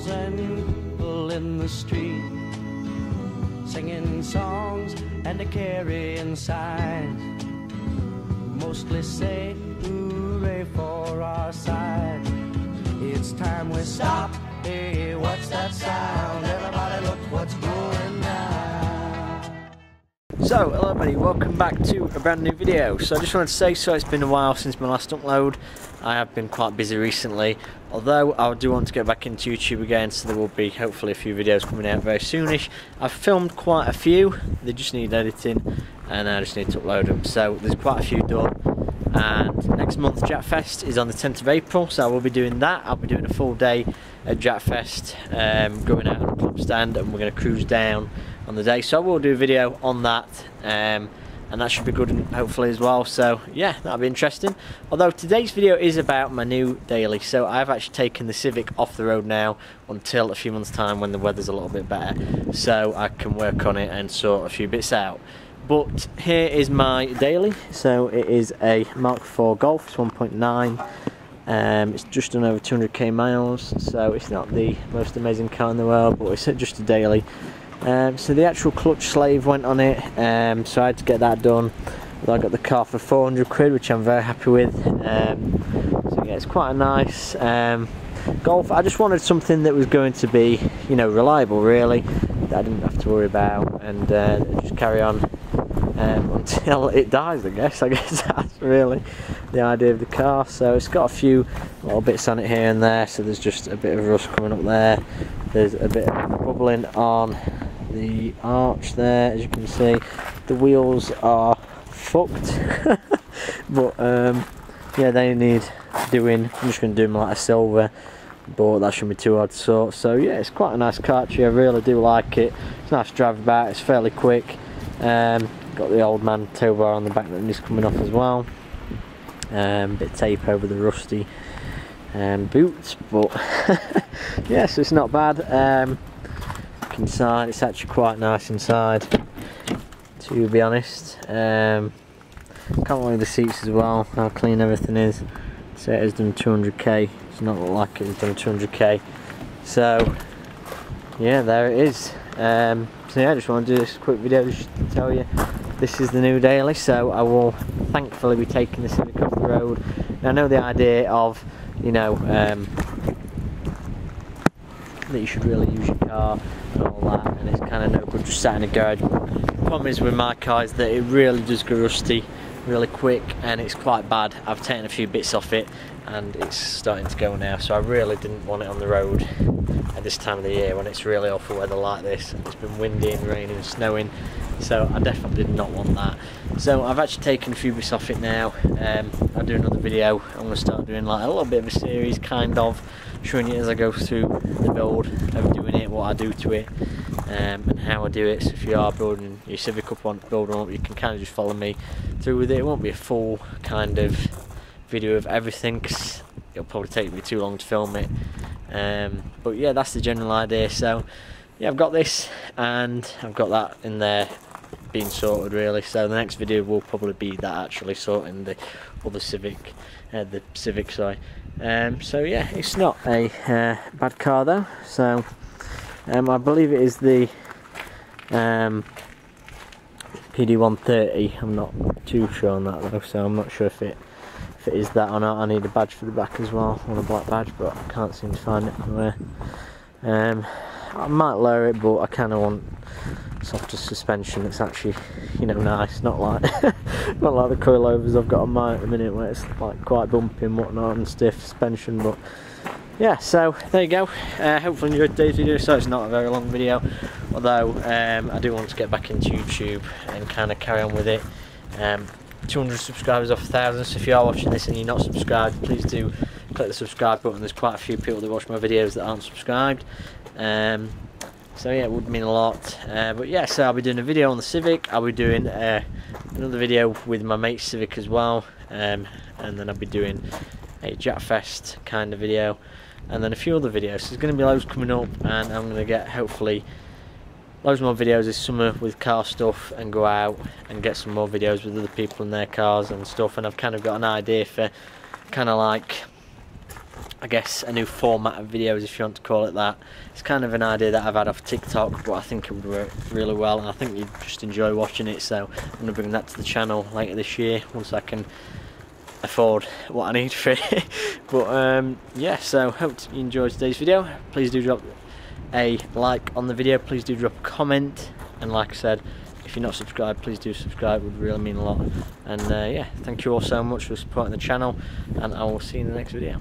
malls and people in the street singing songs and a carrying signs. Mostly say hooray for our side. It's time we stop. Hey, what's that sound? Everybody look what's. So, hello everybody, welcome back to a brand new video. So I just wanted to say, so it's been a while since my last upload. I have been quite busy recently, although I do want to get back into YouTube again, so there will be hopefully a few videos coming out very soonish. I've filmed quite a few, they just need editing, and I just need to upload them. So there's quite a few done. And next month Japfest is on the 10th of April, so I will be doing that. I'll be doing a full day at Japfest, um, going out on a club stand, and we're going to cruise down on the day. So we'll do a video on that. Um, and that should be good hopefully as well. So yeah that'll be interesting. Although today's video is about my new daily. So I've actually taken the Civic off the road now until a few months time when the weather's a little bit better so I can work on it and sort a few bits out. But here is my daily. So it is a Mark IV Golf it's 1.9 um, it's just done over 200k miles so it's not the most amazing car in the world but it's just a daily um, so the actual clutch slave went on it, um, so I had to get that done. I got the car for 400 quid, which I'm very happy with. Um, so yeah, it's quite a nice um, Golf. I just wanted something that was going to be, you know, reliable really, that I didn't have to worry about, and uh, just carry on um, until it dies. I guess. I guess that's really the idea of the car. So it's got a few little bits on it here and there. So there's just a bit of rust coming up there. There's a bit of bubbling on the arch there as you can see. The wheels are fucked. But um, yeah they need doing I'm just going to do them like a silver but that shouldn't be too hard to sort so yeah it's quite a nice car actually I really do like it. It's nice to drive about it's fairly quick. Um, got the old man tow bar on the back that needs coming off as well. Um, bit of tape over the rusty um, boots but yeah so it's not bad. Um, inside. It's actually quite nice inside, to be honest. Um, can't believe the seats as well, how clean everything is. So it has done 200k. It's not like it's done 200k. So yeah, there it is. Um, so yeah, I just want to do this quick video just to tell you this is the new daily. So I will thankfully be taking the Civic off the road. Now, I know the idea of you know um, that you should really use your car and all that and it's kind of no good just sat in a garage. The problem is with my car is that it really does go rusty really quick and it's quite bad. I've taken a few bits off it and it's starting to go now so I really didn't want it on the road at this time of the year when it's really awful weather like this it's been windy and raining and snowing. So I definitely did not want that. So I've actually taken a few bits off it now. Um, I'll do another video. I'm going to start doing like a little bit of a series kind of showing you as I go through the build of doing it what I do to it um, and how I do it. So if you are building your Civic up on building up you can kind of just follow me through with it. It won't be a full kind of video of everything because it'll probably take me too long to film it. Um, but yeah that's the general idea. So yeah I've got this and I've got that in there being sorted really. So the next video will probably be that actually sorting the other Civic uh, the Civic sorry. Um, so yeah it's not a uh, bad car though. So um, I believe it is the um, PD130 I'm not too sure on that though so I'm not sure if it if it is that or not I need a badge for the back as well. On a black badge but I can't seem to find it anywhere. Um, I might lower it but I kind of want softer suspension. That's actually you know nice not like not like the coilovers I've got on mine at the minute where it's like quite bumpy and whatnot and stiff suspension but yeah so there you go. Uh, hopefully enjoyed today's video. So it's not a very long video although um, I do want to get back into YouTube and kind of carry on with it. Um, 200 subscribers off 1000 so if you are watching this and you're not subscribed please do click the subscribe button. There's quite a few people that watch my videos that aren't subscribed. Um, so yeah it would mean a lot. Uh, but yeah so I'll be doing a video on the Civic. I'll be doing uh, another video with my mate Civic as well. Um, and then I'll be doing a Japfest kind of video. And then a few other videos. So there's going to be loads coming up and I'm going to get hopefully loads more videos this summer with car stuff and go out and get some more videos with other people in their cars and stuff and I've kind of got an idea for kind of like I guess a new format of videos if you want to call it that. It's kind of an idea that I've had off TikTok but I think it would work really well and I think you'd just enjoy watching it so I'm going to bring that to the channel later this year once I can afford what I need for it. but um, yeah, so hope you enjoyed today's video. Please do drop a like on the video, please do drop a comment. And like I said if you're not subscribed please do subscribe it would really mean a lot. And uh, yeah thank you all so much for supporting the channel and I will see you in the next video